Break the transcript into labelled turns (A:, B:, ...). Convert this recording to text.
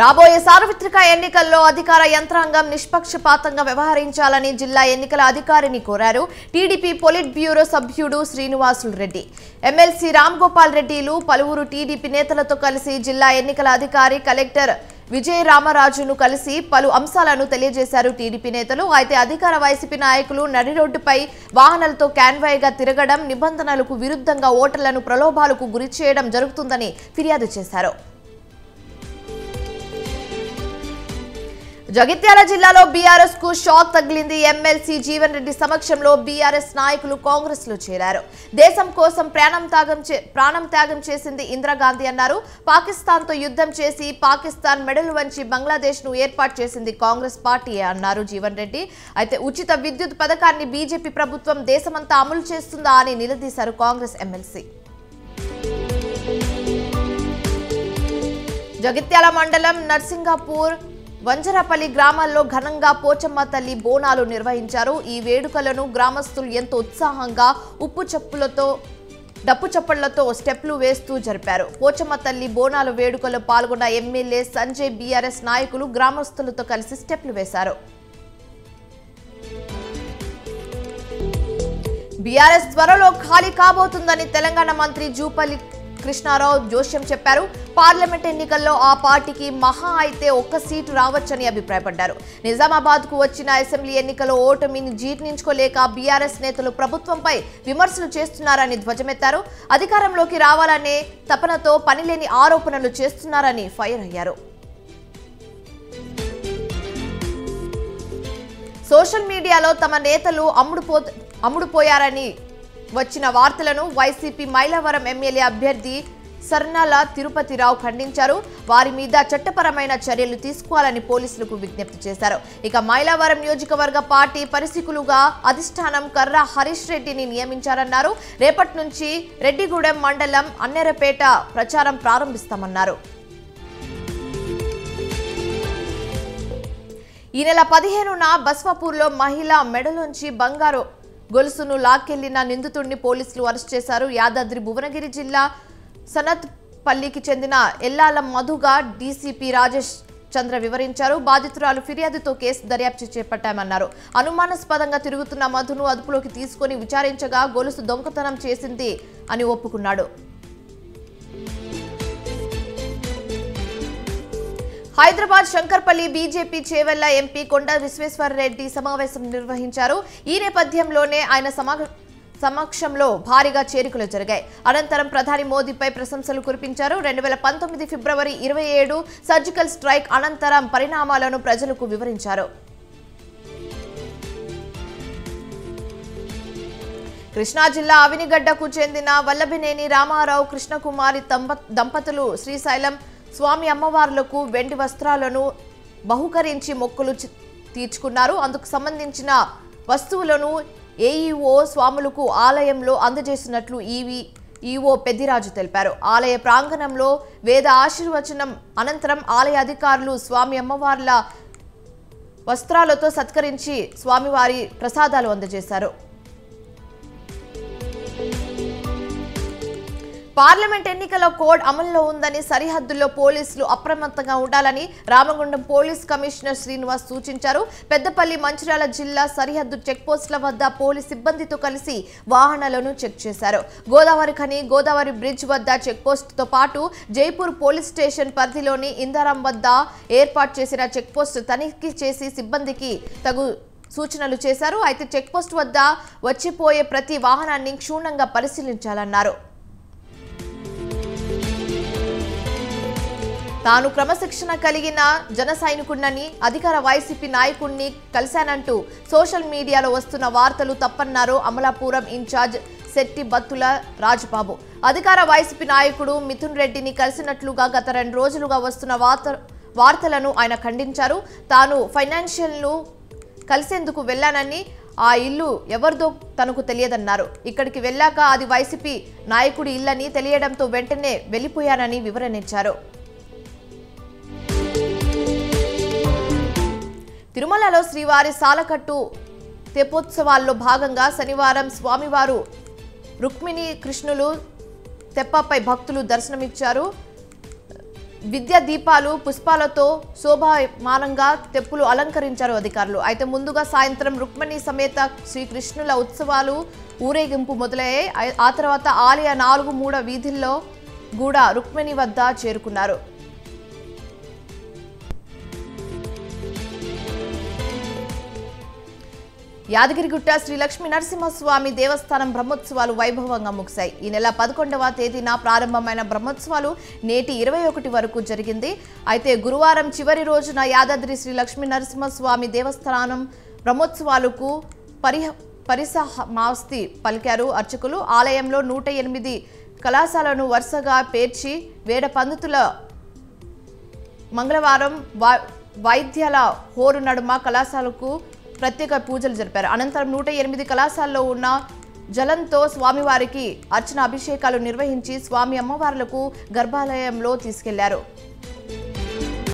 A: రాబోయే సార్వత్రిక ఎన్నికల్లో అధికార యంత్రాంగం నిష్పక్షపాతంగా వ్యవహరించాలని జిల్లా ఎన్నికల అధికారిని కోరారు టీడీపీ పొలిట్ బ్యూరో సభ్యుడు శ్రీనివాసులు రెడ్డి. ఎమ్మెల్సీ రామ్ గోపాల్ రెడ్డిలు పలువురు టీడీపీ నేతలతో కలిసి జిల్లా ఎన్నికల అధికారి కలెక్టర్ విజయ రామరాజును కలిసి పలు అంశాలను తెలియజేశారు టీడీపీ నేతలు. అయితే అధికార వైసీపీ నాయకులు నడి రోడ్డుపై వాహనాలతో క్యాన్వాయ్గా తిరగడం నిబంధనలకు విరుద్ధంగా ఓటర్లను ప్రలోభాలకు గురి చేయడం జరుగుతుందని ఫిర్యాదు చేశారు. జగిత్యాల జిల్లాలో బీఆర్ఎస్కు షాక్ తగిలింది ఎమ్మెల్సీ జీవన్ రెడ్డి సమక్షంలో బీఆర్ఎస్ నాయకులు కాంగ్రెస్లో చేరారు. దేశం కోసం ప్రాణం త్యాగం చే- ప్రాణం త్యాగం చేసింది ఇందిరాగాంధీ అన్నారు. పాకిస్తాన్తో యుద్ధం చేసి పాకిస్తాన్ మెడలు వంచి బంగ్లాదేశ్ను ఏర్పాటు చేసింది కాంగ్రెస్ పార్టీ అన్నారు జీవన్ రెడ్డి. అయితే ఉచిత విద్యుత్ పథకాన్ని బీజేపీ ప్రభుత్వం దేశమంతా అమలు చేస్తుందా అని నిలదీశారు కాంగ్రెస్ ఎమ్మెల్సీ. జగిత్యాల మండలం నర్సింగాపూర్ వంజరపల్లి గ్రామాల్లో ఘనంగా పోచమ్మ తల్లి బోనాలు నిర్వహించారు. ఈ వేడుకలను గ్రామస్తులు ఎంతో ఉత్సాహంగా ఉప్పు చెప్పులతో డప్పు చప్పళ్ళతో స్టెప్లు వేస్తూ జరిపారు. పోచమ్మ తల్లి బోనాల వేడుకలో పాల్గొన్న ఎమ్మెల్యే సంజయ్ బీఆర్ఎస్ నాయకులు గ్రామస్తులతో కలిసి స్టెప్లు వేశారు. బీఆర్ఎస్ త్వరలో ఖాళీ కాబోతుందని తెలంగాణ మంత్రి జూపల్లి కృష్ణారావు జోష్యం చెప్పారు. పార్లమెంట్ ఎన్నికల్లో ఆ పార్టీకి మహా అయితే ఒక్క సీటు రావచ్చని అభిప్రాయపడ్డారు. నిజామాబాద్కు వచ్చిన అసెంబ్లీ ఎన్నికల్లో ఓటమిని జీర్ణించుకోలేక బీఆర్ఎస్ నేతలు ప్రభుత్వంపై విమర్శలు చేస్తున్నారని ధ్వజమెత్తారు. అధికారంలోకి రావాలనే తపనతో పనిలేని ఆరోపణలు చేస్తున్నారని ఫైర్ అయ్యారు. సోషల్ మీడియాలో తమ నేతలు అమ్ముడుపో అమ్ముడుపోయారని వచ్చిన వార్తలను వైసీపీ మైలవరం ఎమ్మెల్యే అభ్యర్థి సర్నాల తిరుపతిరావు ఖండించారు. వారి మీద చట్టపరమైన చర్యలు తీసుకోవాలని పోలీసులకు విజ్ఞప్తి చేశారు. ఇక మైలవరం నియోజకవర్గ పార్టీ పరిశీకులుగా అధిష్టానం కర్ర హరీష్ రెడ్డిని నియమించారన్నారు. రేపటి నుంచి రెడ్డిగూడెం మండలం అన్నెరపేట ప్రచారం ప్రారంభిస్తామన్నారు. ఈ నెల పదిహేనున బస్వాపూర్లో మహిళ మెడలోంచి బంగారు గొలుసును లాక్కెళ్ళిన నిందితుడిని పోలీసులు అరెస్ట్ చేశారు. యాదాద్రి భువనగిరి జిల్లా సనత్ పల్లికి చెందిన ఎల్లాల మధుగా డీసీపీ రాజేష్ చంద్ర వివరించారు. బాధితురాలు ఫిర్యాదుతో కేసు దర్యాప్తు చేపట్టామన్నారు. అనుమానాస్పదంగా తిరుగుతున్న మధును అదుపులోకి తీసుకుని విచారించగా గొలుసు దొంగతనం చేసింది అని ఒప్పుకున్నాడు. హైదరాబాద్ శంకర్పల్లి బీజేపీ చేవెళ్ళ ఎంపీ కొండ విశ్వేశ్వరరెడ్డి సమావేశం నిర్వహించారు. ఈ నేపథ్యంలోనే ఆయన సమక్షంలో భారీగా చేరికలు జరిగాయి. అనంతరం ప్రధాని మోదీపై ప్రశంసలు కురిపించారు. రెండు వేల పంతొమ్మిది ఫిబ్రవరి ఇరవై ఏడు సర్జికల్ స్ట్రైక్ అనంతరం పరిణామాలను ప్రజలకు వివరించారు. కృష్ణా జిల్లా అవినిగడ్డకు చెందిన వల్లభినేని రామారావు కృష్ణకుమారి దంపతులు శ్రీశైలం స్వామి అమ్మవార్లకు వెండి వస్త్రాలను బహుకరించి మొక్కులు తీర్చుకున్నారు. అందుకు సంబంధించిన వస్తువులను ఏఈఓ స్వాములకు ఆలయంలో అందజేసినట్లు ఈవి ఈఓ పెద్దిరాజు తెలిపారు. ఆలయ ప్రాంగణంలో వేద ఆశీర్వచనం అనంతరం ఆలయ అధికారులు స్వామి అమ్మవార్ల వస్త్రాలతో సత్కరించి స్వామివారి ప్రసాదాలు అందజేశారు. పార్లమెంట్ ఎన్నికల కోడ్ అమల్లో ఉందని సరిహద్దుల్లో పోలీసులు అప్రమత్తంగా ఉండాలని రామగుండం పోలీస్ కమిషనర్ శ్రీనివాస్ సూచించారు. పెద్దపల్లి మంచిర్యాల జిల్లా సరిహద్దు చెక్పోస్టుల వద్ద పోలీస్ సిబ్బందితో కలిసి వాహనాలను చెక్ చేశారు. గోదావరి ఖని గోదావరి బ్రిడ్జ్ వద్ద చెక్పోస్టుతో పాటు జైపూర్ పోలీస్ స్టేషన్ పరిధిలోని ఇందారం వద్ద ఏర్పాటు చేసిన చెక్పోస్ట్ తనిఖీ చేసి సిబ్బందికి తగు సూచనలు చేశారు. అయితే చెక్పోస్ట్ వద్ద వచ్చిపోయే ప్రతి వాహనాన్ని క్షుణ్ణంగా పరిశీలించాలన్నారు. తాను క్రమశిక్షణ కలిగిన జన సైనికుడినని అధికార వైసీపీ నాయకుడిని కలిశానంటూ సోషల్ మీడియాలో వస్తున్న వార్తలు తప్పన్నారు అమలాపురం ఇన్ఛార్జ్ శెట్టి బత్తుల రాజబాబు. అధికార వైసీపీ నాయకుడు మిథున్ రెడ్డిని కలిసినట్లుగా గత రెండు రోజులుగా వస్తున్న వార్త వార్తలను ఆయన ఖండించారు. తాను ఫైనాన్షియల్ను కలిసేందుకు వెళ్ళానని ఆ ఇల్లు ఎవరిదో తనకు తెలియదన్నారు. ఇక్కడికి వెళ్ళాక అది వైసీపీ నాయకుడి ఇల్లని తెలియడంతో వెంటనే వెళ్ళిపోయానని వివరణించారు తిరుమలలో శ్రీవారి సాలకట్టు తెప్పోత్సవాల్లో భాగంగా శనివారం స్వామివారు రుక్మిణి కృష్ణులు తెప్పపై భక్తులు దర్శనమిచ్చారు. విద్యా దీపాలు పుష్పాలతో శోభామానంగా తెప్పులు అలంకరించారు అధికారులు. అయితే ముందుగా సాయంత్రం రుక్మిణి సమేత శ్రీకృష్ణుల ఉత్సవాలు ఊరేగింపు మొదలయ్యాయి. ఆ- ఆ తర్వాత ఆలయ నాలుగు మూడ వీధుల్లో కూడా రుక్మిణి వద్ద చేరుకున్నారు. యాదగిరిగుట్ట శ్రీ లక్ష్మీ నరసింహస్వామి దేవస్థానం బ్రహ్మోత్సవాలు వైభవంగా ముగిశాయి. ఈ నెల పదకొండవ తేదీన ప్రారంభమైన బ్రహ్మోత్సవాలు నేటి ఇరవై ఒకటి వరకు జరిగింది. అయితే గురువారం చివరి రోజున యాదాద్రి శ్రీ లక్ష్మీ నరసింహస్వామి దేవస్థానం బ్రహ్మోత్సవాలకు పరిహ పరిసమాస్తి పలికారు. అర్చకులు ఆలయంలో నూట ఎనిమిది కళాశాలను వరుసగా పేర్చి వేడ పందితుల మంగళవారం వా వైద్యాల హోరు నడుమ కళాశాలకు ప్రత్యేక పూజలు జరిపారు. అనంతరం నూట ఎనిమిది కళాశాలలో ఉన్న జలంతో స్వామివారికి అర్చన అభిషేకాలు నిర్వహించి స్వామి అమ్మవార్లకు గర్భాలయంలో తీసుకెళ్ళారు.